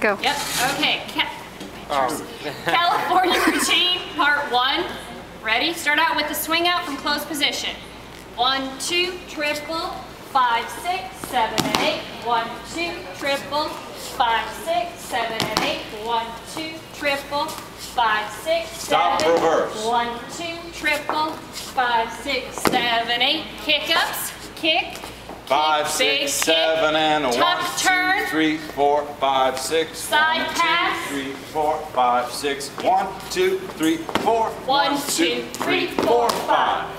Go. Yep, okay. Ca- um. California routine, part one. Ready? Start out with the swing out from closed position. One, two, triple, five, six, seven, and eight. One, two, triple, five, six, seven, and eight. One, two, triple, five, six, Stop, seven. reverse. One, two, triple, five, six, seven, eight. Kick ups, kick. Five, kick, big six, kick, and a tuck one, turn, two, three, four, five, six. Side One, pass. three, four, five, six. One, two, three, four. One, two, three, four, five.